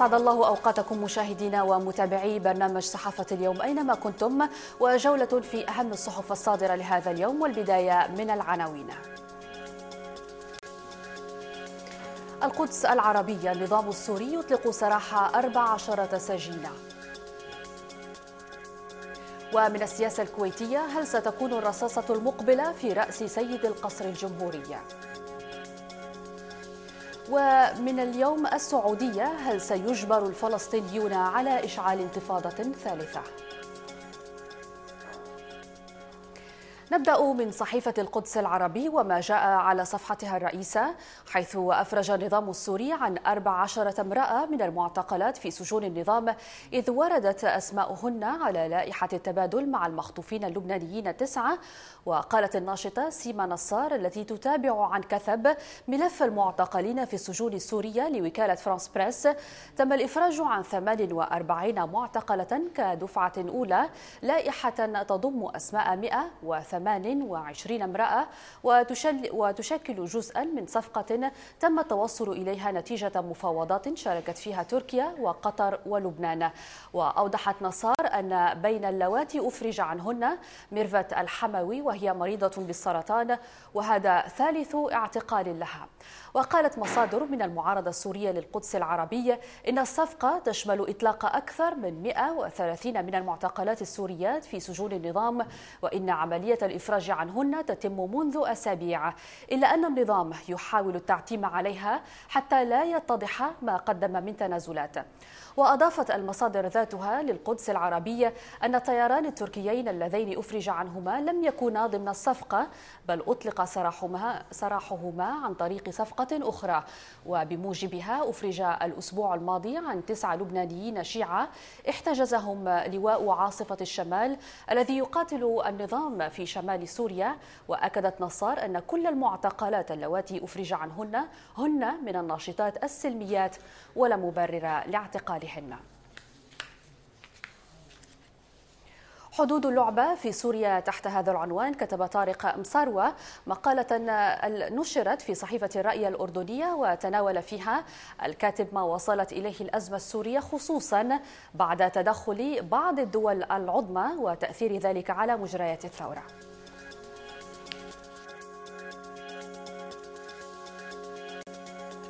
أسعد الله أوقاتكم مشاهدينا ومتابعي برنامج صحافة اليوم أينما كنتم وجولة في أهم الصحف الصادرة لهذا اليوم والبداية من العناوين القدس العربية النظام السوري يطلق سراح 14 سجينا ومن السياسة الكويتية هل ستكون الرصاصة المقبلة في رأس سيد القصر الجمهورية؟ ومن اليوم السعودية هل سيجبر الفلسطينيون على إشعال انتفاضة ثالثة؟ نبدأ من صحيفة القدس العربي وما جاء على صفحتها الرئيسة حيث أفرج النظام السوري عن 14 امرأة من المعتقلات في سجون النظام إذ وردت أسماؤهن على لائحة التبادل مع المخطوفين اللبنانيين تسعة وقالت الناشطة سيما نصار التي تتابع عن كثب ملف المعتقلين في السجون السورية لوكالة فرانس بريس تم الإفراج عن 48 معتقلة كدفعة أولى لائحة تضم أسماء 128 امرأة وتشكل جزءا من صفقة تم التوصل إليها نتيجة مفاوضات شاركت فيها تركيا وقطر ولبنان. وأوضحت نصار أن بين اللواتي أفرج عنهن ميرفت الحموي وهي مريضة بالسرطان وهذا ثالث اعتقال لها. وقالت مصادر من المعارضة السورية للقدس العربية إن الصفقة تشمل إطلاق أكثر من 130 من المعتقلات السوريات في سجون النظام وإن عملية الإفراج عنهن تتم منذ أسابيع إلا أن النظام يحاول التعتيم عليها حتى لا يتضح ما قدم من تنازلات. وأضافت المصادر ذاتها للقدس العربية أن الطيران التركيين اللذين أفرج عنهما لم يكونا ضمن الصفقة بل أطلق سراحهما, سراحهما عن طريق صفقة أخرى. وبموجبها أفرج الأسبوع الماضي عن تسعة لبنانيين شيعة احتجزهم لواء عاصفة الشمال الذي يقاتل النظام في شمال سوريا. وأكدت نصار أن كل المعتقلات اللواتي أفرج عنهن هن من الناشطات السلميات. ولا مبرر لاعتقالهن. حدود اللعبة في سوريا تحت هذا العنوان كتب طارق مصاروة مقالة نشرت في صحيفة الرأي الأردنية وتناول فيها الكاتب ما وصلت إليه الأزمة السورية خصوصا بعد تدخل بعض الدول العظمى وتأثير ذلك على مجريات الثورة.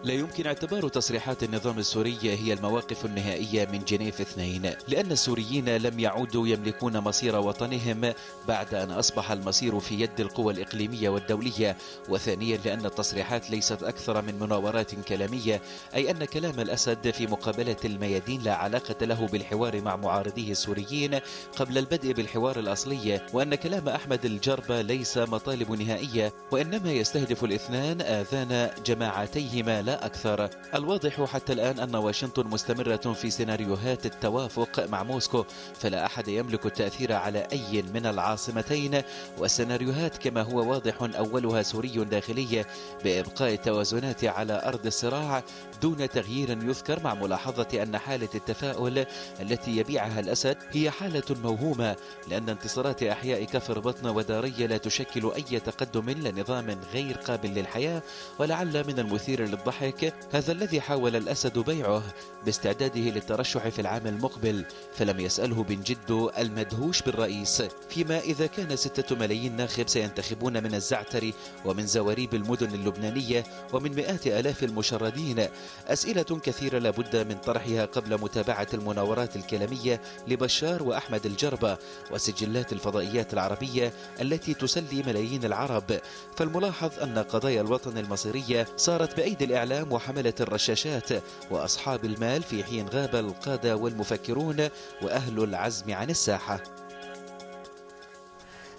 لا يمكن اعتبار تصريحات النظام السوري هي المواقف النهائية من جنيف اثنين لأن السوريين لم يعودوا يملكون مصير وطنهم بعد أن أصبح المصير في يد القوى الإقليمية والدولية. وثانيا لأن التصريحات ليست أكثر من مناورات كلامية أي أن كلام الأسد في مقابلة الميادين لا علاقة له بالحوار مع معارضيه السوريين قبل البدء بالحوار الأصلي وأن كلام أحمد الجربة ليس مطالب نهائية وإنما يستهدف الاثنان آذان جماعتيهما أكثر. الواضح حتى الآن أن واشنطن مستمرة في سيناريوهات التوافق مع موسكو فلا أحد يملك التأثير على أي من العاصمتين. والسيناريوهات كما هو واضح أولها سوري داخلي بإبقاء التوازنات على أرض الصراع دون تغيير يذكر مع ملاحظة أن حالة التفاؤل التي يبيعها الأسد هي حالة موهومة لأن انتصارات أحياء كفر بطن ودارية لا تشكل أي تقدم لنظام غير قابل للحياة. ولعل من المثير للضحك الضحك هذا الذي حاول الأسد بيعه باستعداده للترشح في العام المقبل فلم يسأله بن جدو المدهوش بالرئيس فيما إذا كان ستة ملايين ناخب سينتخبون من الزعتر ومن زواريب المدن اللبنانية ومن مئات آلاف المشردين. أسئلة كثيرة لابد من طرحها قبل متابعة المناورات الكلامية لبشار وأحمد الجربة وسجلات الفضائيات العربية التي تسلي ملايين العرب. فالملاحظ أن قضايا الوطن المصيرية صارت بأيدي الإعلام وحملة الرشاشات وأصحاب المال في حين غاب القادة والمفكرون وأهل العزم عن الساحة.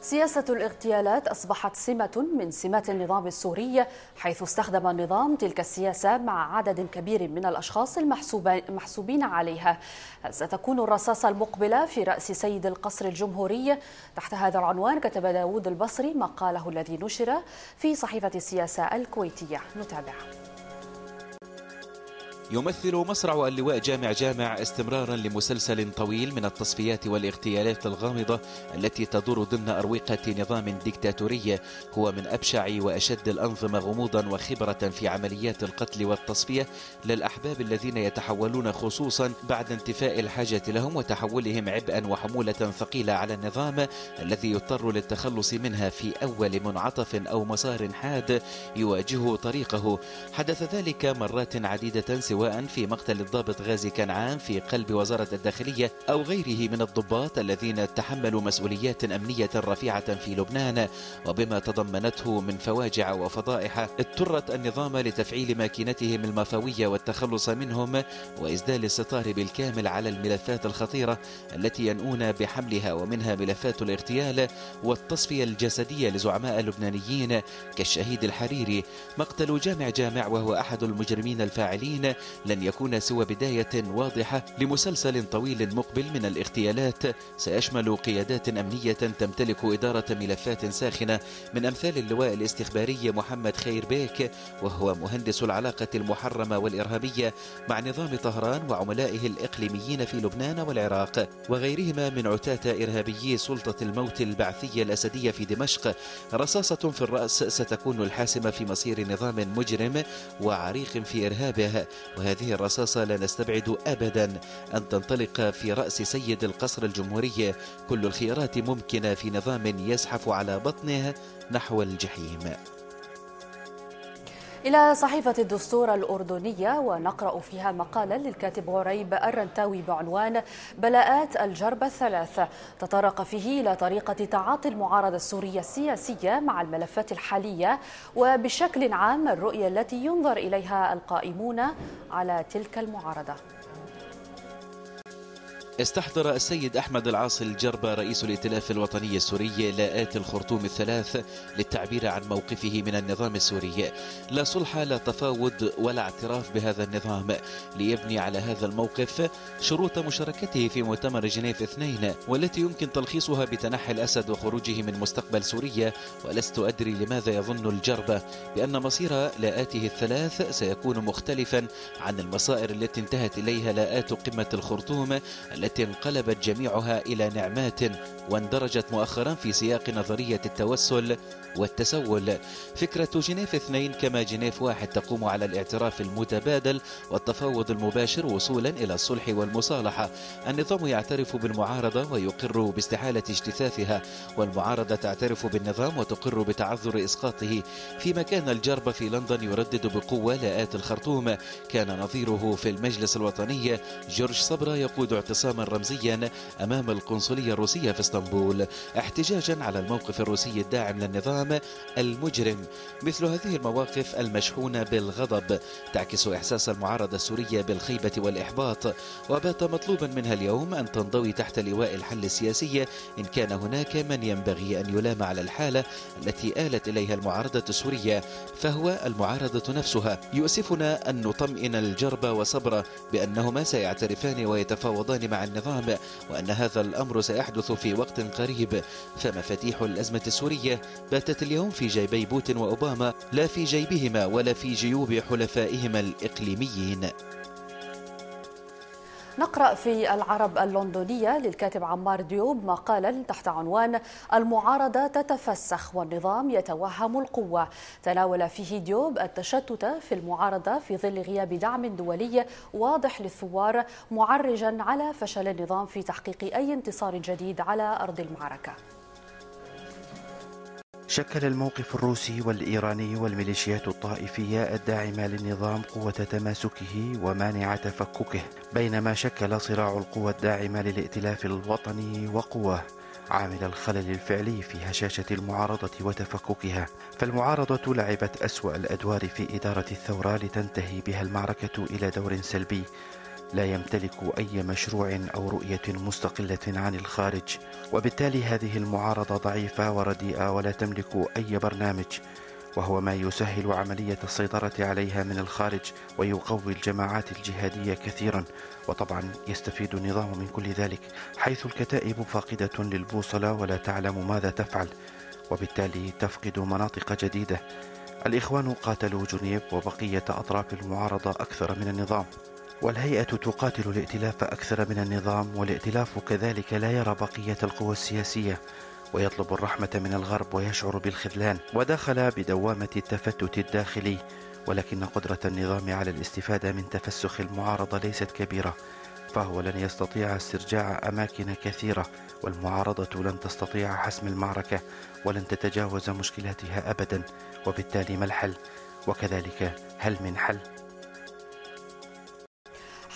سياسة الاغتيالات أصبحت سمة من سمات النظام السوري حيث استخدم النظام تلك السياسة مع عدد كبير من الأشخاص المحسوبين عليها. هل ستكون الرصاصة المقبلة في رأس سيد القصر الجمهوري. تحت هذا العنوان كتب داود البصري مقاله الذي نشر في صحيفة السياسة الكويتية. نتابعه. يمثل مصرع اللواء جامع جامع استمرارا لمسلسل طويل من التصفيات والاغتيالات الغامضة التي تدور ضمن أروقة نظام ديكتاتوري هو من أبشع وأشد الأنظمة غموضا وخبرة في عمليات القتل والتصفية للأحباب الذين يتحولون خصوصا بعد انتفاء الحاجة لهم وتحولهم عبئا وحمولة ثقيلة على النظام الذي يضطر للتخلص منها في أول منعطف أو مسار حاد يواجهه طريقه. حدث ذلك مرات عديدة سواء في مقتل الضابط غازي كنعان في قلب وزارة الداخلية أو غيره من الضباط الذين تحملوا مسؤوليات أمنية رفيعة في لبنان وبما تضمنته من فواجع وفضائح اضطرت النظام لتفعيل ماكينتهم المفوية والتخلص منهم وإسدال الستار بالكامل على الملفات الخطيرة التي ينؤون بحملها ومنها ملفات الاغتيال والتصفية الجسدية لزعماء اللبنانيين كالشهيد الحريري مقتل جامع جامع وهو أحد المجرمين الفاعلين لن يكون سوى بداية واضحة لمسلسل طويل مقبل من الاغتيالات. سيشمل قيادات أمنية تمتلك إدارة ملفات ساخنة من أمثال اللواء الاستخباري محمد خير بيك وهو مهندس العلاقة المحرمة والإرهابية مع نظام طهران وعملائه الإقليميين في لبنان والعراق وغيرهما من عتاة إرهابيي سلطة الموت البعثية الأسدية في دمشق. رصاصة في الرأس ستكون الحاسمة في مصير نظام مجرم وعريق في إرهابه. وهذه الرصاصة لا نستبعد أبدا أن تنطلق في رأس سيد القصر الجمهوري. كل الخيارات ممكنة في نظام يزحف على بطنه نحو الجحيم. إلى صحيفة الدستور الأردنية ونقرأ فيها مقالا للكاتب غريب الرنتاوي بعنوان بلاءات الجرب الثلاث. تطرق فيه إلى طريقة تعاطي المعارضة السورية السياسية مع الملفات الحالية وبشكل عام الرؤية التي ينظر إليها القائمون على تلك المعارضة. استحضر السيد أحمد العاصي الجربة رئيس الائتلاف الوطني السوري لاءات الخرطوم الثلاث للتعبير عن موقفه من النظام السوري. لا صلح لا تفاوض ولا اعتراف بهذا النظام ليبني على هذا الموقف شروط مشاركته في مؤتمر جنيف اثنين والتي يمكن تلخيصها بتنحي الأسد وخروجه من مستقبل سوريا. ولست أدري لماذا يظن الجربة بأن مصير لاءاته الثلاث سيكون مختلفا عن المصائر التي انتهت إليها لاءات قمة الخرطوم التي انقلبت جميعها إلى نعمات واندرجت مؤخرا في سياق نظرية التوسل والتسول. فكرة جنيف اثنين كما جنيف واحد تقوم على الاعتراف المتبادل والتفاوض المباشر وصولا إلى الصلح والمصالحة. النظام يعترف بالمعارضة ويقر باستحالة اجتثاثها والمعارضة تعترف بالنظام وتقر بتعذر إسقاطه. فيما كان الجرب في لندن يردد بقوة لاءات الخرطوم. كان نظيره في المجلس الوطني جورج صبرا يقود اعتصاما رمزيا أمام القنصلية الروسية في اسطنبول احتجاجا على الموقف الروسي الداعم للنظام المجرم. مثل هذه المواقف المشحونة بالغضب تعكس إحساس المعارضة السورية بالخيبة والإحباط. وبات مطلوبا منها اليوم أن تنضوي تحت لواء الحل السياسي إن كان هناك من ينبغي أن يلام على الحالة التي آلت إليها المعارضة السورية فهو المعارضة نفسها. يؤسفنا أن نطمئن الجرب وصبر بأنهما سيعترفان ويتفاوضان مع النظام وأن هذا الأمر سيحدث في وقت قريب. فمفاتيح الأزمة السورية باتت اليوم في جيبي بوتين وأوباما لا في جيبهما ولا في جيوب حلفائهما الإقليميين. نقرأ في العرب اللندنية للكاتب عمار ديوب مقالا تحت عنوان المعارضة تتفسخ والنظام يتوهم القوة. تناول فيه ديوب التشتت في المعارضة في ظل غياب دعم دولي واضح للثوار معرجا على فشل النظام في تحقيق أي انتصار جديد على أرض المعركة. شكل الموقف الروسي والإيراني والميليشيات الطائفية الداعمة للنظام قوة تماسكه ومانع تفككه بينما شكل صراع القوى الداعمة للائتلاف الوطني وقوة عامل الخلل الفعلي في هشاشة المعارضة وتفككها. فالمعارضة لعبت أسوأ الأدوار في إدارة الثورة لتنتهي بها المعركة إلى دور سلبي لا يمتلك أي مشروع أو رؤية مستقلة عن الخارج وبالتالي هذه المعارضة ضعيفة ورديئة ولا تملك أي برنامج وهو ما يسهل عملية السيطرة عليها من الخارج ويقوي الجماعات الجهادية كثيرا. وطبعا يستفيد النظام من كل ذلك حيث الكتائب فاقدة للبوصلة ولا تعلم ماذا تفعل وبالتالي تفقد مناطق جديدة. الإخوان قاتلوا جنيف وبقية أطراف المعارضة أكثر من النظام. والهيئة تقاتل الائتلاف أكثر من النظام والائتلاف كذلك لا يرى بقية القوى السياسية ويطلب الرحمة من الغرب ويشعر بالخذلان ودخل بدوامة التفتت الداخلي ولكن قدرة النظام على الاستفادة من تفسخ المعارضة ليست كبيرة فهو لن يستطيع استرجاع أماكن كثيرة والمعارضة لن تستطيع حسم المعركة ولن تتجاوز مشكلاتها أبدا وبالتالي ما الحل؟ وكذلك هل من حل؟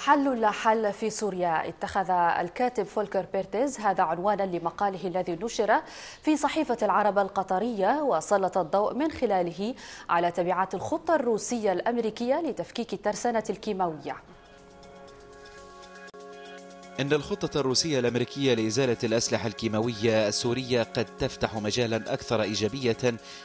حل لا حل في سوريا. اتخذ الكاتب فولكر بيرتيز هذا عنوانا لمقاله الذي نشر في صحيفة العرب القطرية وسلط الضوء من خلاله على تبعات الخطة الروسية الأمريكية لتفكيك الترسانة الكيماوية. إن الخطة الروسية الأمريكية لإزالة الأسلحة الكيماوية السورية قد تفتح مجالا أكثر إيجابية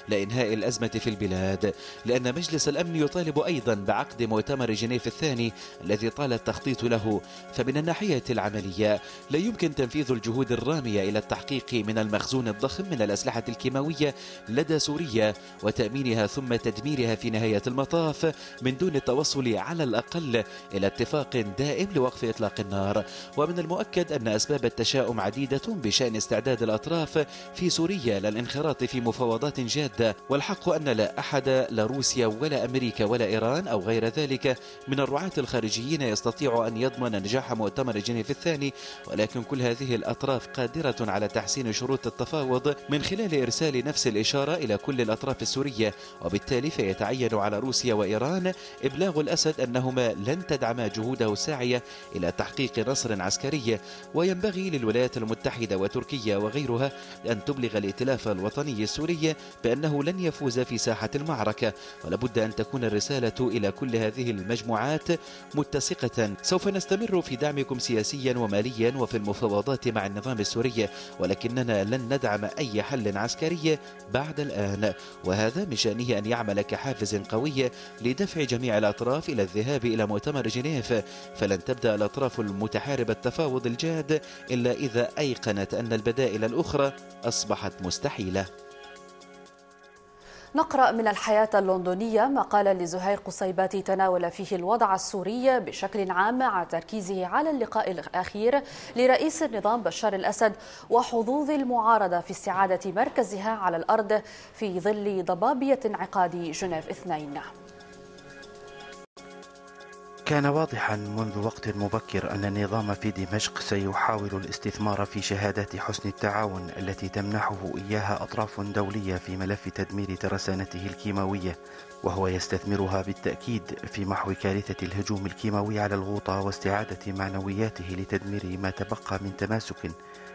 لإنهاء الأزمة في البلاد لأن مجلس الأمن يطالب أيضا بعقد مؤتمر جنيف الثاني الذي طال التخطيط له. فمن الناحية العملية لا يمكن تنفيذ الجهود الرامية إلى التحقيق من المخزون الضخم من الأسلحة الكيماوية لدى سوريا وتأمينها ثم تدميرها في نهاية المطاف من دون التوصل على الأقل إلى اتفاق دائم لوقف إطلاق النار. ومن المؤكد أن أسباب التشاؤم عديدة بشأن استعداد الأطراف في سوريا للانخراط في مفاوضات جادة والحق أن لا أحد لا روسيا ولا أمريكا ولا إيران أو غير ذلك من الرعاة الخارجيين يستطيع أن يضمن نجاح مؤتمر جنيف الثاني ولكن كل هذه الأطراف قادرة على تحسين شروط التفاوض من خلال إرسال نفس الإشارة إلى كل الأطراف السورية وبالتالي فيتعين على روسيا وإيران إبلاغ الأسد أنهما لن تدعما جهوده الساعية إلى تحقيق نصر عسكرية وينبغي للولايات المتحدة وتركيا وغيرها أن تبلغ الائتلاف الوطني السوري بأنه لن يفوز في ساحة المعركة ولابد أن تكون الرسالة إلى كل هذه المجموعات متسقة. سوف نستمر في دعمكم سياسيا وماليا وفي المفاوضات مع النظام السوري ولكننا لن ندعم أي حل عسكري بعد الآن. وهذا من شأنه أن يعمل كحافز قوي لدفع جميع الأطراف إلى الذهاب إلى مؤتمر جنيف. فلن تبدأ الأطراف المتحاربة التفاوض الجاد إلا إذا أيقنت أن البدائل الأخرى أصبحت مستحيلة. نقرأ من الحياة اللندنية مقالا لزهير قصيباتي تناول فيه الوضع السوري بشكل عام مع تركيزه على اللقاء الأخير لرئيس النظام بشار الأسد وحظوظ المعارضة في استعادة مركزها على الأرض في ظل ضبابية انعقاد جنيف اثنين. كان واضحا منذ وقت مبكر أن النظام في دمشق سيحاول الاستثمار في شهادات حسن التعاون التي تمنحه إياها أطراف دولية في ملف تدمير ترسانته الكيماوية وهو يستثمرها بالتأكيد في محو كارثة الهجوم الكيماوي على الغوطة واستعادة معنوياته لتدمير ما تبقى من تماسك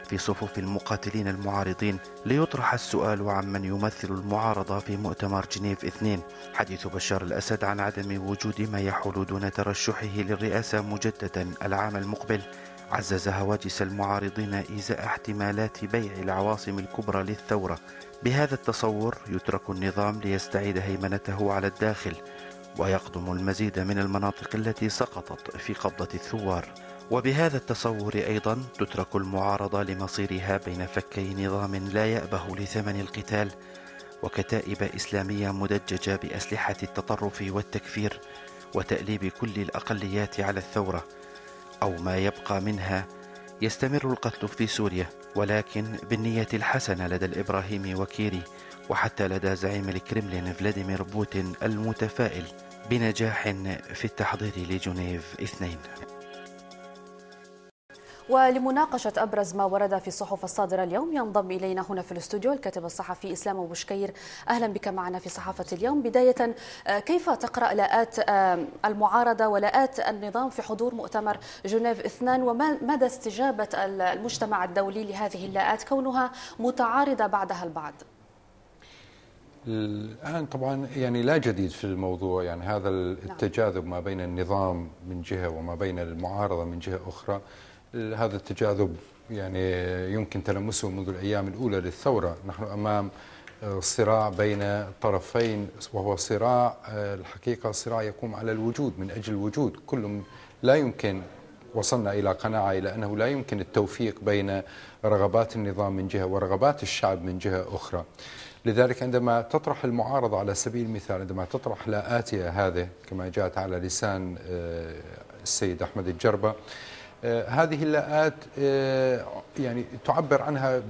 في صفوف المقاتلين المعارضين ليطرح السؤال عمن يمثل المعارضة في مؤتمر جنيف اثنين. حديث بشار الأسد عن عدم وجود ما يحول دون ترشحه للرئاسة مجددا العام المقبل. عزز هواجس المعارضين إزاء احتمالات بيع العواصم الكبرى للثورة. بهذا التصور يترك النظام ليستعيد هيمنته على الداخل ويقضم المزيد من المناطق التي سقطت في قبضة الثوار. وبهذا التصور أيضا تترك المعارضة لمصيرها بين فكي نظام لا يأبه لثمن القتال وكتائب إسلامية مدججة بأسلحة التطرف والتكفير وتأليب كل الأقليات على الثورة أو ما يبقى منها يستمر القتل في سوريا ولكن بالنية الحسنة لدى الإبراهيمي وكيري وحتى لدى زعيم الكرملين فلاديمير بوتين المتفائل بنجاح في التحضير لجنيف اثنين. ولمناقشة أبرز ما ورد في الصحف الصادرة اليوم ينضم إلينا هنا في الاستوديو الكاتب الصحفي إسلام أبو شكير. أهلا بك معنا في صحافة اليوم. بداية آه، كيف تقرأ لاءات آه، المعارضة ولاءات النظام في حضور مؤتمر جنيف اثنان؟ وما مدى استجابة المجتمع الدولي لهذه اللاءات كونها متعارضة بعدها البعض. الآن طبعا يعني لا جديد في الموضوع. يعني هذا نعم. التجاذب ما بين النظام من جهة وما بين المعارضة من جهة أخرى هذا التجاذب يعني يمكن تلمسه منذ الأيام الأولى للثورة. نحن أمام صراع بين طرفين وهو صراع الحقيقة صراع يقوم على الوجود من أجل الوجود. كل لا يمكن وصلنا إلى قناعة إلى أنه لا يمكن التوفيق بين رغبات النظام من جهة ورغبات الشعب من جهة أخرى. لذلك عندما تطرح المعارضة على سبيل المثال عندما تطرح لا آتية هذه كما جاءت على لسان آه، السيد أحمد الجربة هذه اللاءات آه، يعني تعبر عنها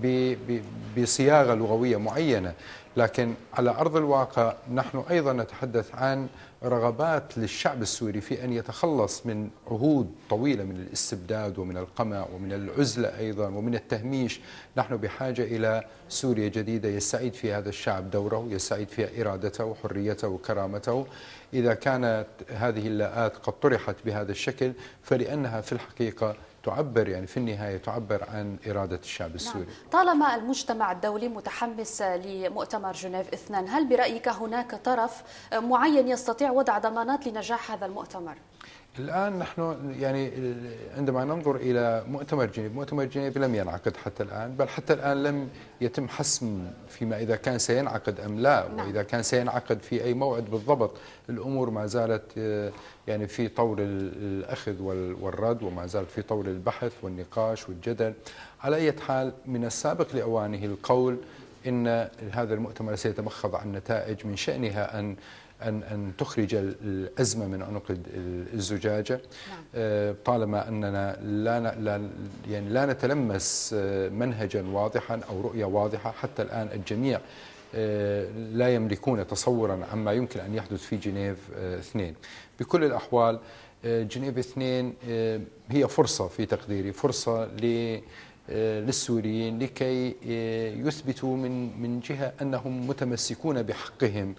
بصياغة لغوية معينة. لكن على أرض الواقع نحن أيضا نتحدث عن رغبات للشعب السوري في أن يتخلص من عهود طويلة من الاستبداد ومن القمع ومن العزلة أيضا ومن التهميش، نحن بحاجة إلى سوريا جديدة يستعيد فيها هذا الشعب دوره، يستعيد فيها إرادته وحريته وكرامته. إذا كانت هذه اللاءات قد طرحت بهذا الشكل فلأنها في الحقيقة تعبر يعني في النهاية تعبر عن إرادة الشعب نعم. السوري نعم. طالما المجتمع الدولي متحمس لمؤتمر جنيف اثنان هل برأيك هناك طرف معين يستطيع وضع ضمانات لنجاح هذا المؤتمر؟ الآن نحن يعني عندما ننظر إلى مؤتمر جنيف مؤتمر جنيف لم ينعقد حتى الآن بل حتى الآن لم يتم حسم فيما إذا كان سينعقد أم لا نعم. وإذا كان سينعقد في أي موعد بالضبط الأمور ما زالت آه، يعني في طور الأخذ والرد وما زالت في طور البحث والنقاش والجدل على أي حال من السابق لأوانه القول إن هذا المؤتمر سيتمخض عن نتائج من شأنها أن أن أن تخرج الأزمة من عنق الزجاجة. نعم. آه، طالما أننا لا لا يعني لا نتلمس آه، منهجا واضحا أو رؤية واضحة. حتى الآن الجميع آه، لا يملكون تصورا عما يمكن أن يحدث في جنيف اثنين. بكل الأحوال جنيف اثنين هي فرصة في تقديري فرصة للسوريين لكي يثبتوا من من جهة أنهم متمسكون بحقهم.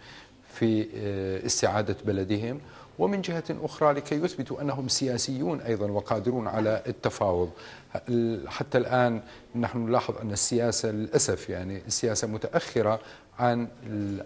في آه، استعادة بلدهم ومن جهة أخرى لكي يثبتوا أنهم سياسيون أيضا وقادرون على التفاوض. حتى الآن نحن نلاحظ أن السياسة للأسف يعني السياسة متأخرة عن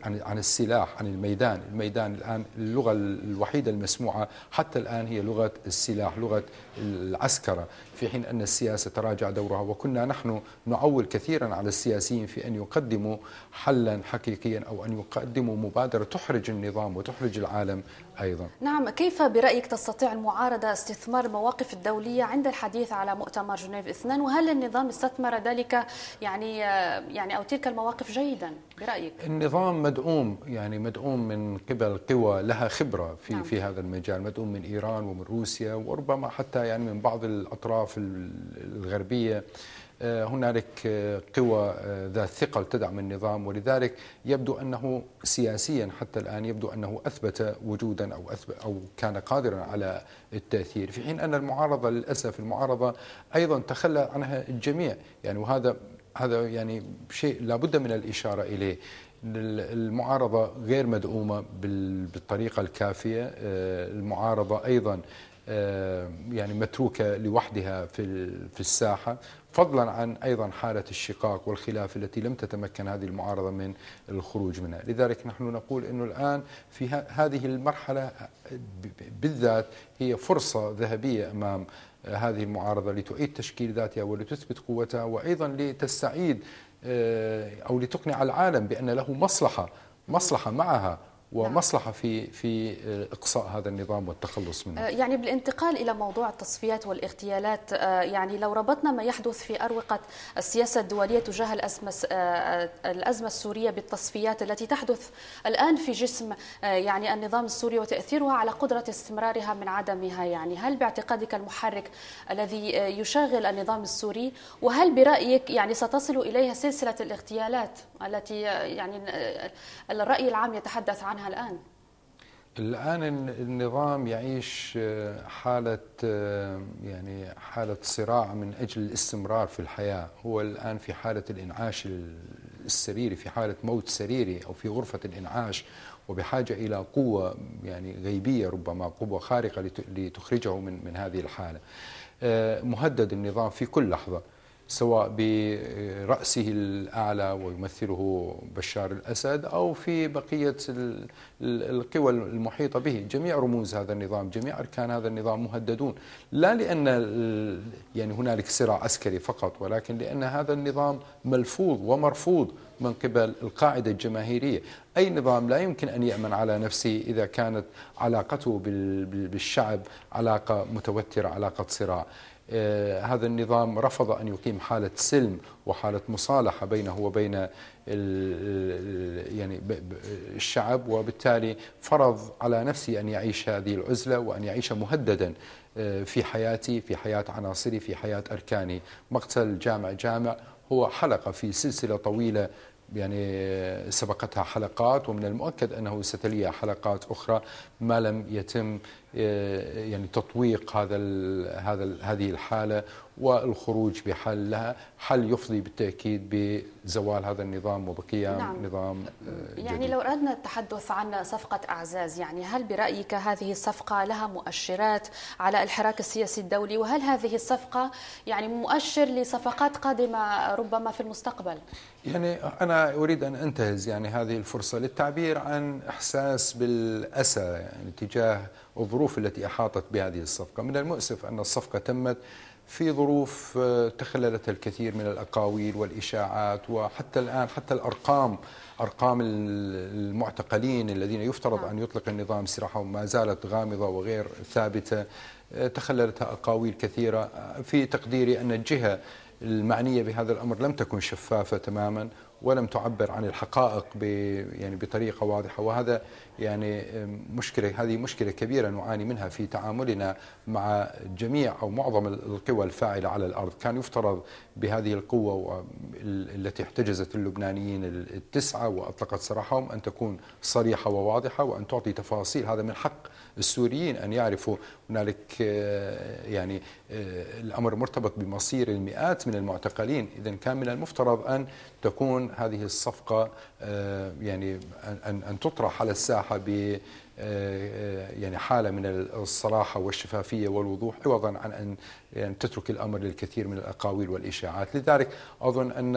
عن السلاح عن الميدان. الميدان الآن اللغة الوحيدة المسموعة حتى الآن هي لغة السلاح لغة العسكرة في حين أن السياسة تراجع دورها. وكنا نحن نعول كثيرا على السياسيين في أن يقدموا حلا حقيقيا أو أن يقدموا مبادرة تحرج النظام وتحرج العالم أيضا. نعم كيف برأيك تستطيع المعارضة استثمار المواقف الدولية عند الحديث على مؤتمر جنيف اثنان؟ وهل النظام استثمر ذلك يعني يعني أو تلك المواقف جيدا؟ برأيك؟ النظام مدعوم يعني مدعوم من قبل قوى لها خبرة في نعم. في هذا المجال. مدعوم من إيران ومن روسيا وربما حتى يعني من بعض الأطراف الغربية. آه، هنالك آه، قوى آه، ذات ثقل تدعم النظام ولذلك يبدو أنه سياسيا حتى الآن يبدو أنه أثبت وجودا أو أثبت أو كان قادرا على التأثير. في حين أن المعارضة للأسف المعارضة أيضا تخلى عنها الجميع. يعني وهذا هذا يعني شيء لابد من الإشارة إليه. المعارضة غير مدعومة بالطريقة الكافية. المعارضة أيضا يعني متروكة لوحدها في في الساحة فضلا عن أيضا حالة الشقاق والخلاف التي لم تتمكن هذه المعارضة من الخروج منها، لذلك نحن نقول إنه الآن في هذه المرحلة بالذات هي فرصة ذهبية أمام هذه المعارضة لتعيد تشكيل ذاتها ولتثبت قوتها وأيضا لتستعيد آه، أو لتقنع العالم بأن له مصلحة مصلحة معها. ومصلحة في في إقصاء هذا النظام والتخلص منه. آه، يعني بالانتقال إلى موضوع التصفيات والاغتيالات آه، يعني لو ربطنا ما يحدث في أروقة السياسة الدولية تجاه الأزمة آه، الأزمة السورية بالتصفيات التي تحدث الآن في جسم يعني النظام السوري وتأثيرها على قدرة استمرارها من عدمها يعني هل باعتقادك المحرك الذي يشغل النظام السوري؟ وهل برأيك يعني ستصل إليها سلسلة الاغتيالات التي يعني الرأي العام يتحدث عنها؟ الآن؟ الآن النظام يعيش آه، حالة آه، يعني حالة صراع من أجل الاستمرار في الحياة. هو الآن في حالة الإنعاش السريري في حالة موت سريري أو في غرفة الإنعاش وبحاجة إلى قوة يعني غيبية ربما قوة خارقة لتخرجه من من هذه الحالة. آه، مهدد النظام في كل لحظة. سواء برأسه الأعلى ويمثله بشار الأسد أو في بقية القوى المحيطة به. جميع رموز هذا النظام جميع أركان هذا النظام مهددون. لا لأن يعني هنالك صراع عسكري فقط ولكن لأن هذا النظام ملفوظ ومرفوض من قبل القاعدة الجماهيرية. أي نظام لا يمكن أن يأمن على نفسه إذا كانت علاقته بالشعب علاقة متوترة علاقة صراع. هذا النظام رفض أن يقيم حالة سلم وحالة مصالحة بينه وبين يعني الشعب وبالتالي فرض على نفسه أن يعيش هذه العزلة وأن يعيش مهددا آه، في حياتي في حياة عناصري في حياة أركاني. مقتل جامع جامع هو حلقة في سلسلة طويلة يعني سبقتها حلقات ومن المؤكد أنه ستليها حلقات أخرى ما لم يتم يعني تطويق هذا هذا هذه الحالة. والخروج بحل لها حل يفضي بالتأكيد بزوال هذا النظام وبقيام نعم. نظام آه، جديد. يعني لو أردنا التحدث عن صفقة أعزاز يعني هل برأيك هذه الصفقة لها مؤشرات على الحراك السياسي الدولي وهل هذه الصفقة يعني مؤشر لصفقات قادمة ربما في المستقبل يعني أنا أريد أن أنتهز يعني هذه الفرصة للتعبير عن إحساس بالأسى يعني تجاه الظروف التي أحاطت بهذه الصفقة من المؤسف أن الصفقة تمت في ظروف آه، تخللتها الكثير من الأقاويل والإشاعات وحتى الآن حتى الأرقام أرقام المعتقلين الذين يفترض أن يطلق النظام سراحهم ما زالت غامضة وغير ثابتة آه، تخللتها أقاويل كثيرة. في تقديري أن الجهة المعنية بهذا الأمر لم تكن شفافة تماما ولم تعبر عن الحقائق يعني بطريقة واضحة. وهذا يعني مشكلة هذه مشكلة كبيرة نعاني منها في تعاملنا مع جميع أو معظم القوى الفاعلة على الأرض، كان يفترض بهذه القوة التي احتجزت اللبنانيين التسعة وأطلقت سراحهم أن تكون صريحة وواضحة وأن تعطي تفاصيل. هذا من حق السوريين أن يعرفوا هنالك آه، يعني آه، الأمر مرتبط بمصير المئات من المعتقلين، اذا كان من المفترض أن تكون هذه الصفقة آه، يعني أن أن تطرح على الساحة ب يعني حالة من الصراحة والشفافية والوضوح عوضا عن أن يعني تترك الأمر للكثير من الأقاويل والإشاعات. لذلك أظن أن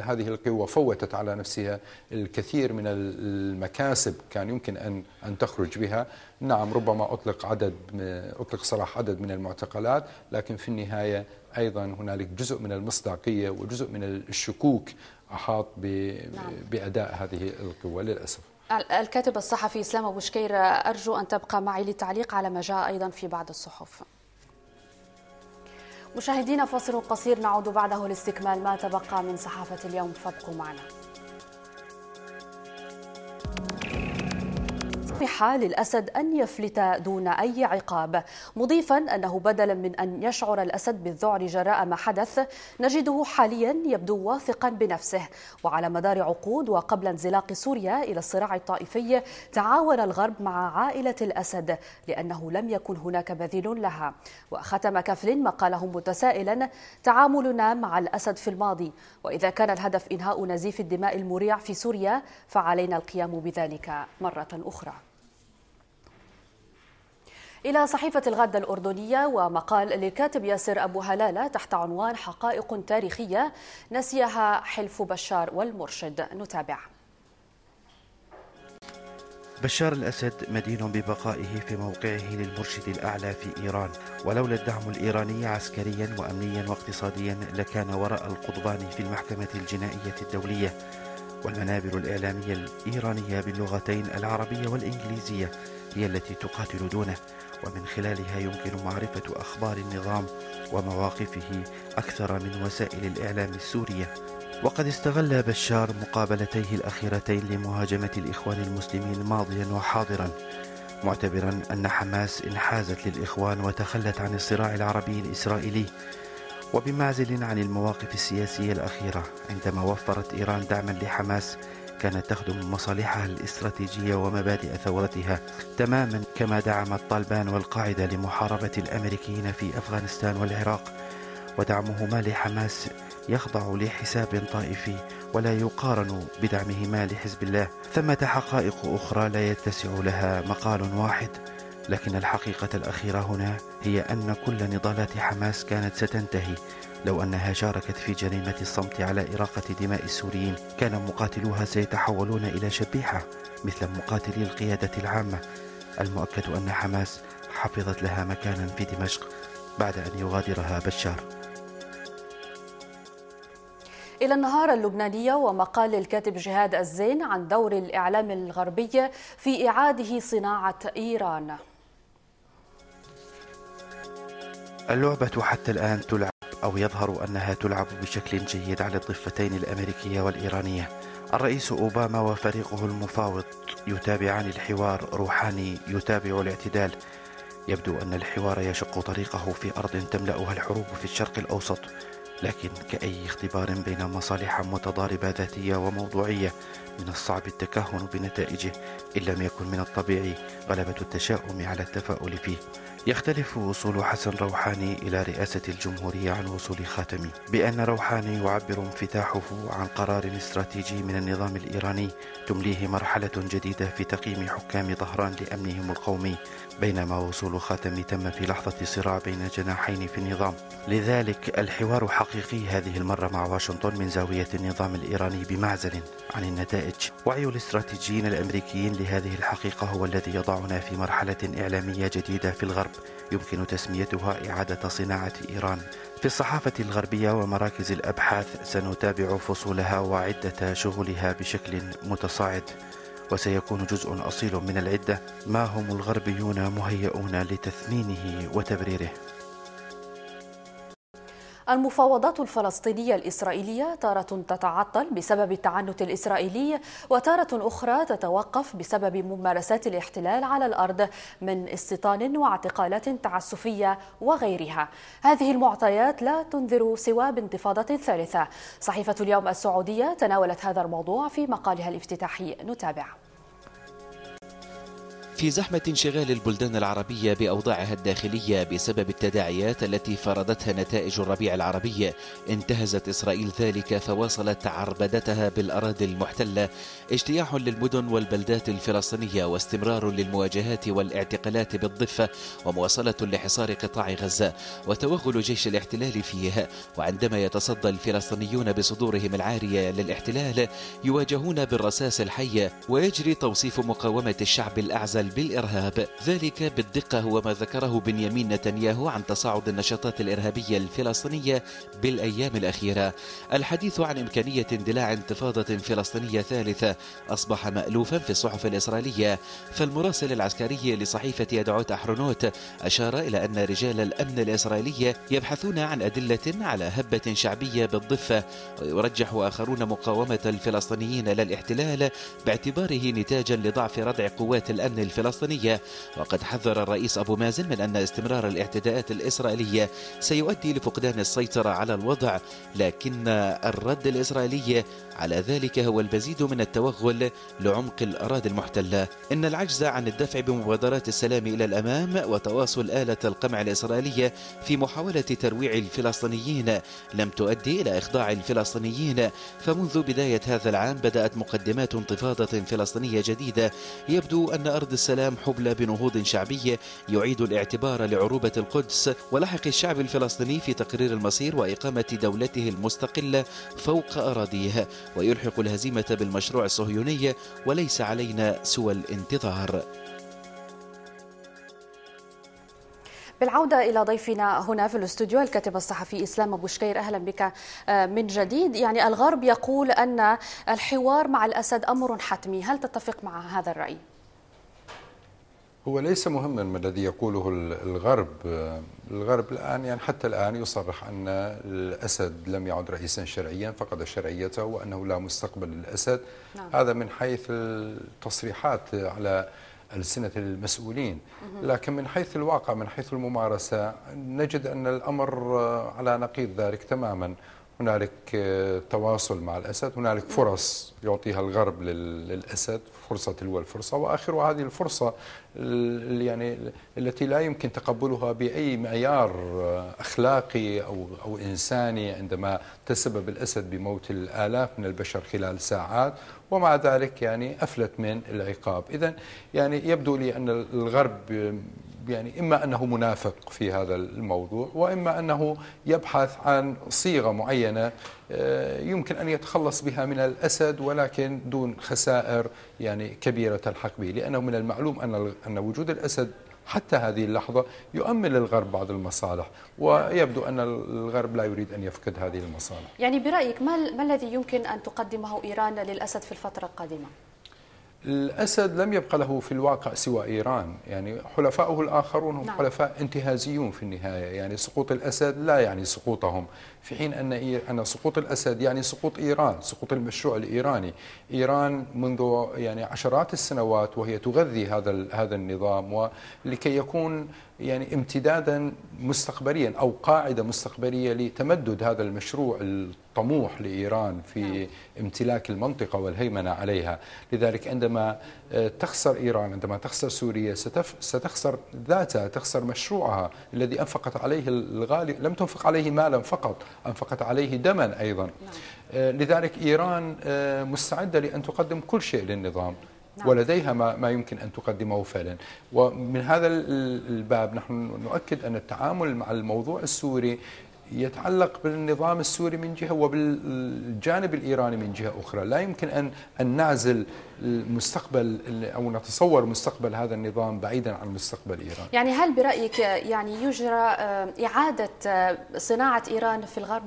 هذه القوة فوتت على نفسها الكثير من المكاسب كان يمكن أن أن تخرج بها. نعم ربما أطلق عدد أطلق سراح عدد من المعتقلات لكن في النهاية أيضا هنالك جزء من المصداقية وجزء من الشكوك أحاط نعم. بأداء هذه القوة للأسف. الكاتب الصحفي إسلام أبو شكير أرجو أن تبقى معي للتعليق على ما جاء أيضا في بعض الصحف. مشاهدينا فاصل قصير نعود بعده لاستكمال ما تبقى من صحافة اليوم فابقوا معنا. سمح للأسد أن يفلت دون أي عقاب. مضيفا أنه بدلا من أن يشعر الأسد بالذعر جراء ما حدث نجده حاليا يبدو واثقا بنفسه. وعلى مدار عقود وقبل انزلاق سوريا إلى الصراع الطائفي تعاون الغرب مع عائلة الأسد لأنه لم يكن هناك بديل لها. وختم كفل مقاله متسائلا تعاملنا مع الأسد في الماضي. وإذا كان الهدف إنهاء نزيف الدماء المريع في سوريا فعلينا القيام بذلك مرة أخرى. إلى صحيفة الغد الأردنية ومقال للكاتب ياسر أبو هلالة تحت عنوان حقائق تاريخية نسيها حلف بشار والمرشد. نتابع. بشار الأسد مدين ببقائه في موقعه للمرشد الأعلى في إيران. ولولا الدعم الإيراني عسكريا وأمنيا واقتصاديا لكان وراء القضبان في المحكمة الجنائية الدولية. والمنابر الإعلامية الإيرانية باللغتين العربية والإنجليزية هي التي تقاتل دونه. ومن خلالها يمكن معرفة أخبار النظام ومواقفه أكثر من وسائل الإعلام السورية. وقد استغل بشار مقابلتيه الأخيرتين لمهاجمة الإخوان المسلمين ماضيا وحاضرا معتبرا أن حماس انحازت للإخوان وتخلت عن الصراع العربي الإسرائيلي وبمعزل عن المواقف السياسية الأخيرة عندما وفرت إيران دعما لحماس كانت تخدم مصالحها الاستراتيجية ومبادئ ثورتها تماما كما دعمت طالبان والقاعدة لمحاربة الأمريكيين في أفغانستان والعراق. ودعمهما لحماس يخضع لحساب طائفي ولا يقارن بدعمهما لحزب الله. ثمة حقائق أخرى لا يتسع لها مقال واحد لكن الحقيقة الأخيرة هنا هي أن كل نضالات حماس كانت ستنتهي. لو أنها شاركت في جريمة الصمت على إراقة دماء السوريين كان مقاتلوها سيتحولون إلى شبيحة مثل مقاتلي القيادة العامة. المؤكد أن حماس حفظت لها مكانا في دمشق بعد أن يغادرها بشار. إلى النهار اللبنانية ومقال الكاتب جهاد الزين عن دور الإعلام الغربي في إعاده صناعة إيران. اللعبة حتى الآن تلعب. أو يظهر أنها تلعب بشكل جيد على الضفتين الأمريكية والإيرانية. الرئيس أوباما وفريقه المفاوض يتابعان الحوار روحاني يتابع الاعتدال. يبدو أن الحوار يشق طريقه في أرض تملأها الحروب في الشرق الأوسط لكن كأي اختبار بين مصالح متضاربة ذاتية وموضوعية من الصعب التكهن بنتائجه إن لم يكن من الطبيعي غلبة التشاؤم على التفاؤل فيه. يختلف وصول حسن روحاني إلى رئاسة الجمهورية عن وصول خاتمي بأن روحاني يعبر انفتاحه عن قرار استراتيجي من النظام الإيراني تمليه مرحلة جديدة في تقييم حكام طهران لأمنهم القومي. بينما وصول خاتمي تم في لحظة صراع بين جناحين في النظام. لذلك الحوار حقيقي هذه المرة مع واشنطن من زاوية النظام الإيراني بمعزل عن النتائج. وعي الاستراتيجيين الأمريكيين لهذه الحقيقة هو الذي يضعنا في مرحلة إعلامية جديدة في الغرب. يمكن تسميتها إعادة صناعة إيران. في الصحافة الغربية ومراكز الأبحاث سنتابع فصولها وعدة شغلها بشكل متصاعد. وسيكون جزء أصيل من العدة ما هم الغربيون مهيئون لتثمينه وتبريره؟ المفاوضات الفلسطينية الإسرائيلية تارة تتعطل بسبب التعنت الإسرائيلي وتارة أخرى تتوقف بسبب ممارسات الاحتلال على الأرض من استيطان واعتقالات تعسفية وغيرها. هذه المعطيات لا تنذر سوى بانتفاضة ثالثة. صحيفة اليوم السعودية تناولت هذا الموضوع في مقالها الافتتاحي. نتابع. في زحمة انشغال البلدان العربية بأوضاعها الداخلية بسبب التداعيات التي فرضتها نتائج الربيع العربي انتهزت إسرائيل ذلك فواصلت عربدتها بالأراضي المحتلة. اجتياح للمدن والبلدات الفلسطينية واستمرار للمواجهات والاعتقالات بالضفة ومواصلة لحصار قطاع غزة وتوغل جيش الاحتلال فيه وعندما يتصدى الفلسطينيون بصدورهم العارية للاحتلال يواجهون بالرصاص الحي ويجري توصيف مقاومة الشعب الأعزل بالإرهاب. ذلك بالدقة هو ما ذكره بنيامين نتنياهو عن تصاعد النشاطات الإرهابية الفلسطينية بالأيام الأخيرة. الحديث عن إمكانية اندلاع انتفاضة فلسطينية ثالثة أصبح مألوفا في الصحف الإسرائيلية. فالمراسل العسكري لصحيفة يدعوت أحرونوت أشار إلى أن رجال الأمن الإسرائيلي يبحثون عن أدلة على هبة شعبية بالضفة ويرجح آخرون مقاومة الفلسطينيين للإحتلال باعتباره نتاجا لضعف ردع قوات الأمن الفلسطينية. وقد حذر الرئيس أبو مازن من أن استمرار الاعتداءات الإسرائيلية سيؤدي لفقدان السيطرة على الوضع لكن الرد الإسرائيلي على ذلك هو المزيد من التوغل لعمق الأراضي المحتلة. إن العجز عن الدفع بمبادرات السلام إلى الأمام وتواصل آلة القمع الإسرائيلية في محاولة ترويع الفلسطينيين لم تؤدي إلى إخضاع الفلسطينيين. فمنذ بداية هذا العام بدأت مقدمات انتفاضة فلسطينية جديدة. يبدو أن أرض السلام حبلى بنهوض شعبي يعيد الاعتبار لعروبة القدس ولحق الشعب الفلسطيني في تقرير المصير وإقامة دولته المستقلة فوق أراضيه. ويلحق الهزيمة بالمشروع الصهيوني وليس علينا سوى الانتظار. بالعودة إلى ضيفنا هنا في الاستوديو الكاتب الصحفي إسلام أبو شكير. أهلا بك من جديد. يعني الغرب يقول أن الحوار مع الأسد أمر حتمي. هل تتفق مع هذا الرأي؟ هو ليس مهما ما الذي يقوله الغرب. الغرب الآن يعني حتى الآن يصرح أن الأسد لم يعد رئيسا شرعيا فقد شرعيته وأنه لا مستقبل للأسد. نعم. هذا من حيث التصريحات على ألسنة المسؤولين. لكن من حيث الواقع من حيث الممارسة نجد أن الأمر على نقيض ذلك تماما. هنالك تواصل مع الأسد هنالك فرص يعطيها الغرب للأسد. فرصة تلو الفرصة وآخر هذه الفرصة يعني التي لا يمكن تقبلها بأي معيار أخلاقي أو, أو إنساني عندما تسبب الأسد بموت الآلاف من البشر خلال ساعات ومع ذلك يعني أفلت من العقاب. إذا يعني يبدو لي أن الغرب يعني إما أنه منافق في هذا الموضوع وإما أنه يبحث عن صيغة معينة آه، يمكن أن يتخلص بها من الأسد ولكن دون خسائر يعني كبيرة تلحق به لأنه من المعلوم أن أن وجود الأسد حتى هذه اللحظة يؤمن للغرب بعض المصالح ويبدو أن الغرب لا يريد أن يفقد هذه المصالح يعني برأيك ما, ما الذي يمكن أن تقدمه إيران للأسد في الفترة القادمة؟ الأسد لم يبقى له في الواقع سوى إيران. يعني حلفاؤه الآخرون هم نعم. حلفاء انتهازيون في النهاية. يعني سقوط الأسد لا يعني سقوطهم. في حين أن أن سقوط الأسد يعني سقوط إيران سقوط المشروع الإيراني. إيران منذ يعني عشرات السنوات وهي تغذي هذا هذا النظام ولكي يكون يعني امتدادا مستقبليا أو قاعدة مستقبلية لتمدد هذا المشروع الطموح لإيران في نعم. امتلاك المنطقة والهيمنة عليها، لذلك عندما آه، تخسر إيران عندما تخسر سوريا ستخسر ذاتها، تخسر مشروعها الذي أنفقت عليه الغالي، لم تنفق عليه مالا فقط، أنفقت عليه دما أيضا. نعم. آه، لذلك إيران آه، مستعدة لأن تقدم كل شيء للنظام. نعم. ولديها ما, ما يمكن أن تقدمه فعلا ومن هذا الباب نحن نؤكد أن التعامل مع الموضوع السوري يتعلق بالنظام السوري من جهة وبالجانب الإيراني من جهة أخرى، لا يمكن أن أن نعزل المستقبل أو نتصور مستقبل هذا النظام بعيدا عن مستقبل إيران. يعني هل برأيك يعني يجرى آه، إعادة آه، صناعة إيران في الغرب؟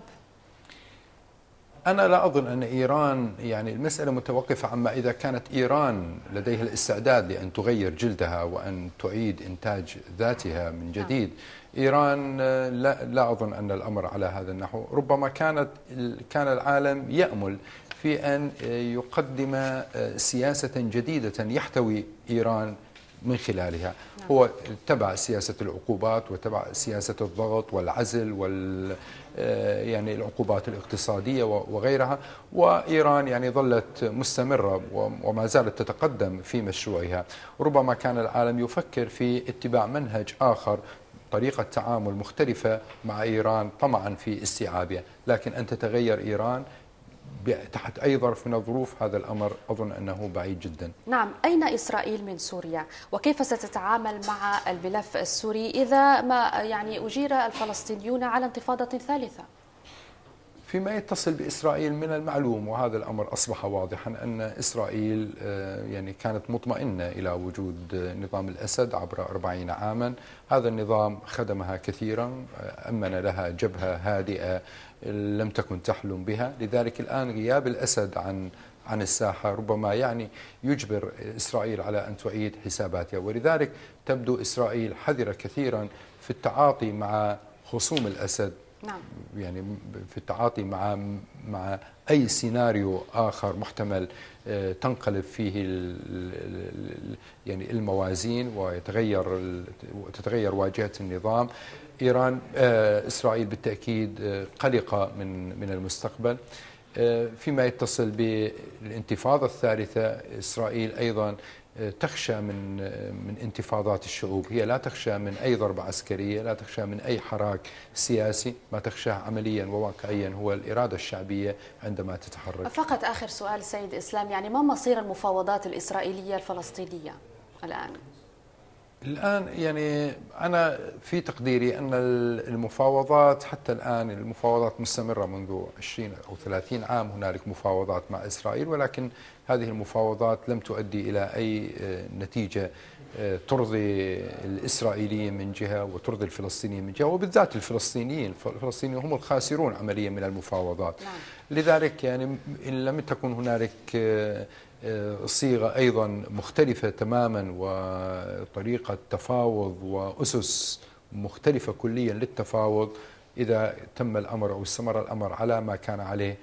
أنا لا أظن أن إيران يعني المسألة متوقفة عما إذا كانت إيران لديها الاستعداد لأن تغير جلدها وأن تعيد إنتاج ذاتها من جديد إيران لا, لا أظن أن الأمر على هذا النحو. ربما كانت كان العالم يأمل في أن يقدم سياسة جديدة يحتوي إيران من خلالها. نعم. هو تبع سياسة العقوبات وتبع سياسة الضغط والعزل وال آه، يعني العقوبات الاقتصادية وغيرها. وإيران يعني ظلت مستمرة وما زالت تتقدم في مشروعها. ربما كان العالم يفكر في اتباع منهج آخر طريقة تعامل مختلفة مع إيران طمعا في استيعابها. لكن أن تتغير إيران تحت أي ظرف من الظروف هذا الأمر أظن أنه بعيد جدا. نعم أين إسرائيل من سوريا؟ وكيف ستتعامل مع الملف السوري إذا ما يعني أجير الفلسطينيون على انتفاضة ثالثة؟ فيما يتصل بإسرائيل من المعلوم وهذا الأمر أصبح واضحا أن إسرائيل آه، يعني كانت مطمئنة إلى وجود نظام الأسد عبر أربعين عاما. هذا النظام خدمها كثيرا آه، أمن لها جبهة هادئة لم تكن تحلم بها. لذلك الآن غياب الأسد عن عن الساحة ربما يعني يجبر إسرائيل على أن تعيد حساباتها. ولذلك تبدو إسرائيل حذرة كثيرا في التعاطي مع خصوم الأسد. نعم. يعني في التعاطي مع مع أي سيناريو آخر محتمل آه، تنقلب فيه يعني الموازين ويتغير تتغير واجهة النظام إيران آه، إسرائيل بالتأكيد آه، قلقة من من المستقبل فيما يتصل بالانتفاضة الثالثة إسرائيل أيضا تخشى من من انتفاضات الشعوب. هي لا تخشى من أي ضربة عسكرية لا تخشى من أي حراك سياسي. ما تخشاه عمليا وواقعيا هو الإرادة الشعبية عندما تتحرك. فقط آخر سؤال سيد إسلام يعني ما مصير المفاوضات الإسرائيلية الفلسطينية الآن؟ الآن يعني أنا في تقديري أن المفاوضات حتى الآن المفاوضات مستمرة منذ 20 أو 30 عام هنالك مفاوضات مع إسرائيل ولكن هذه المفاوضات لم تؤدي إلى أي آه، نتيجة آه، ترضي الإسرائيليين من جهة وترضي الفلسطينيين من جهة وبالذات الفلسطينيين الفلسطينيين هم الخاسرون عمليا من المفاوضات نعم. لذلك يعني إن لم تكن هنالك آه، صيغة أيضا مختلفة تماما وطريقة تفاوض وأسس مختلفة كليا للتفاوض إذا تم الأمر أو استمر الأمر على ما كان عليه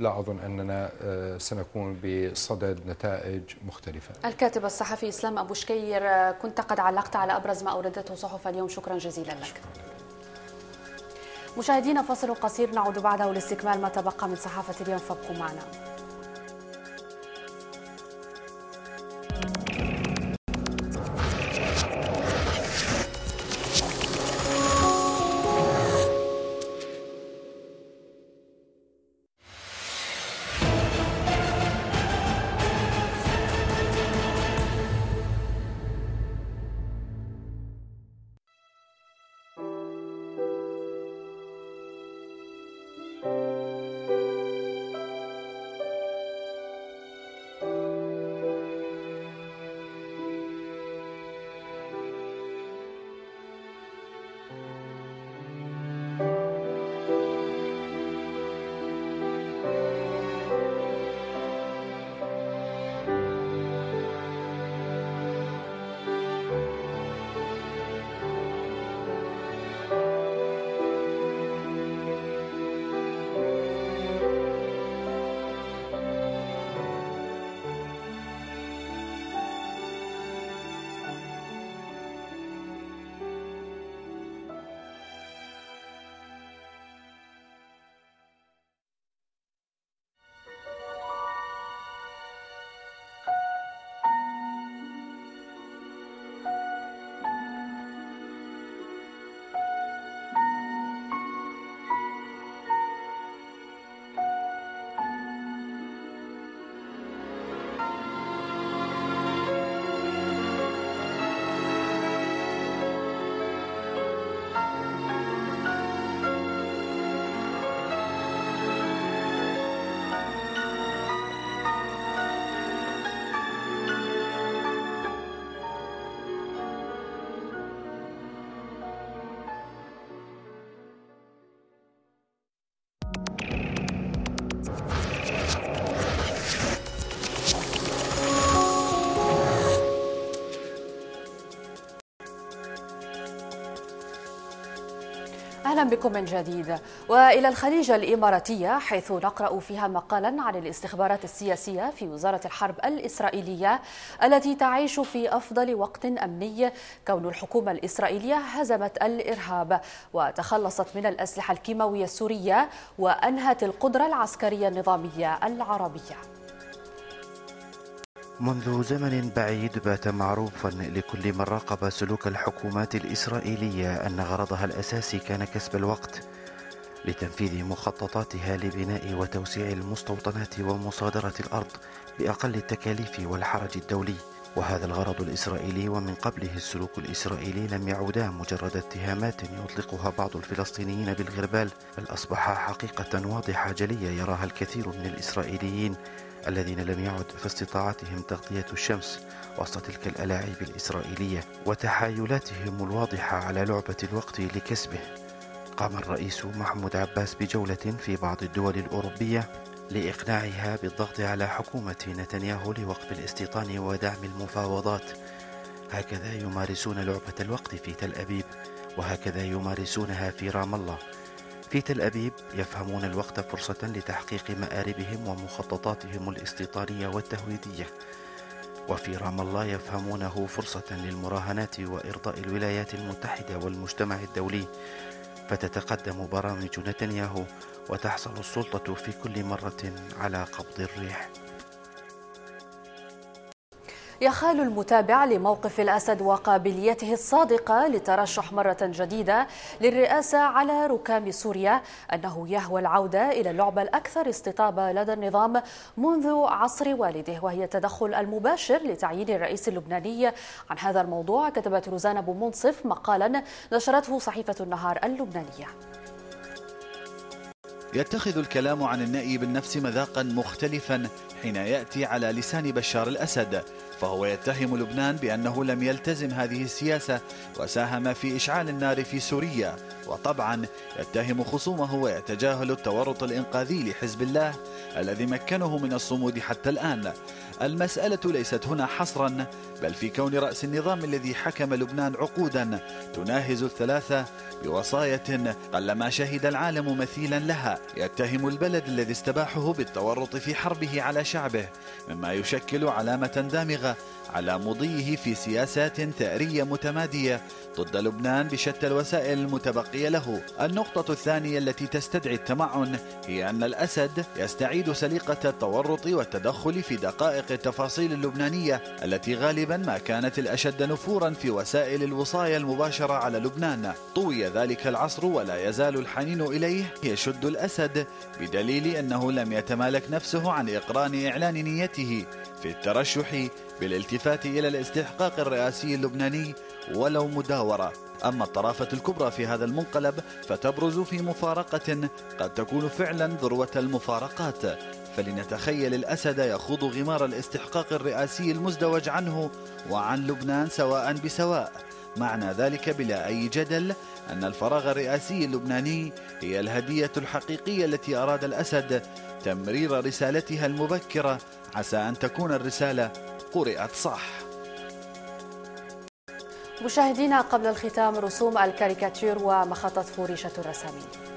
لا أظن أننا آه، سنكون بصدد نتائج مختلفة. الكاتب الصحفي إسلام أبو شكير آه، كنت قد علقت على أبرز ما أوردته صحف اليوم. شكرا جزيلا لك. شكرا. مشاهدينا فصل قصير. نعود بعده لاستكمال ما تبقى من صحافة اليوم. فابقوا معنا. أهلا بكم من جديد. وإلى الخليج الإماراتية حيث نقرأ فيها مقالا عن الاستخبارات السياسية في وزارة الحرب الإسرائيلية التي تعيش في أفضل وقت أمني. كون الحكومة الإسرائيلية هزمت الإرهاب وتخلصت من الأسلحة الكيماوية السورية وأنهت القدرة العسكرية النظامية العربية. منذ زمن بعيد بات معروفا لكل من راقب سلوك الحكومات الإسرائيلية أن غرضها الأساسي كان كسب الوقت لتنفيذ مخططاتها لبناء وتوسيع المستوطنات ومصادرة الأرض بأقل التكاليف والحرج الدولي. وهذا الغرض الإسرائيلي ومن قبله السلوك الإسرائيلي لم يعودا مجرد اتهامات يطلقها بعض الفلسطينيين بالغربال بل أصبح حقيقة واضحة جلية يراها الكثير من الإسرائيليين. الذين لم يعد في استطاعتهم تغطية الشمس وسط تلك الألاعيب الإسرائيلية وتحايلاتهم الواضحة على لعبة الوقت لكسبه قام الرئيس محمود عباس بجولة في بعض الدول الأوروبية لإقناعها بالضغط على حكومة نتنياهو لوقف الاستيطان ودعم المفاوضات. هكذا يمارسون لعبة الوقت في تل أبيب وهكذا يمارسونها في رام الله في تل أبيب يفهمون الوقت فرصة لتحقيق مآربهم ومخططاتهم الاستيطانية والتهويدية. وفي رام الله يفهمونه فرصة للمراهنات وإرضاء الولايات المتحدة والمجتمع الدولي. فتتقدم برامج نتنياهو وتحصل السلطة في كل مرة على قبض الريح. يخال المتابع لموقف الأسد وقابليته الصادقة للترشح مرة جديدة للرئاسة على ركام سوريا أنه يهوى العودة إلى اللعبة الأكثر استطابة لدى النظام منذ عصر والده وهي التدخل المباشر لتعيين الرئيس اللبناني عن هذا الموضوع. كتبت روزانا أبو منصف مقالا نشرته صحيفة النهار اللبنانية. يتخذ الكلام عن النائب النفس مذاقا مختلفا حين يأتي على لسان بشار الأسد. فهو يتهم لبنان بأنه لم يلتزم هذه السياسة وساهم في إشعال النار في سوريا. وطبعا يتهم خصومه ويتجاهل التورط الإنقاذي لحزب الله الذي مكنه من الصمود حتى الآن. المسألة ليست هنا حصرا بل في كون رأس النظام الذي حكم لبنان عقودا تناهز الثلاثة بوصاية قلما شهد العالم مثيلا لها يتهم البلد الذي استباحه بالتورط في حربه على شعبه مما يشكل علامة دامغة على مضيه في سياسات ثأرية متمادية ضد لبنان بشتى الوسائل المتبقية له. النقطة الثانية التي تستدعي التمعن هي أن الأسد يستعيد سليقة التورط والتدخل في دقائق التفاصيل اللبنانية التي غالبا ما كانت الأشد نفورا في وسائل الوصاية المباشرة على لبنان. طوي ذلك العصر ولا يزال الحنين إليه يشد الأسد بدليل أنه لم يتمالك نفسه عن إقران إعلان نيته في الترشح بالالتفات إلى الاستحقاق الرئاسي اللبناني ولو مداورة. أما الطرافة الكبرى في هذا المنقلب فتبرز في مفارقة قد تكون فعلا ذروة المفارقات. فلنتخيل الأسد يخوض غمار الاستحقاق الرئاسي المزدوج عنه وعن لبنان سواء بسواء. معنى ذلك بلا أي جدل أن الفراغ الرئاسي اللبناني هي الهدية الحقيقية التي أراد الأسد تمرير رسالتها المبكرة عسى أن تكون الرسالة قرئت صح. مشاهدينا قبل الختام رسوم الكاريكاتير ومخطط فوريشة الرسامين.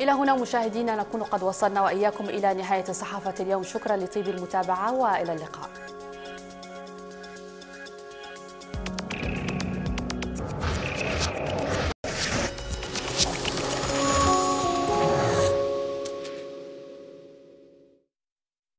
إلى هنا مشاهدينا نكون قد وصلنا وإياكم إلى نهاية صحافة اليوم. شكرا لطيب المتابعة وإلى اللقاء.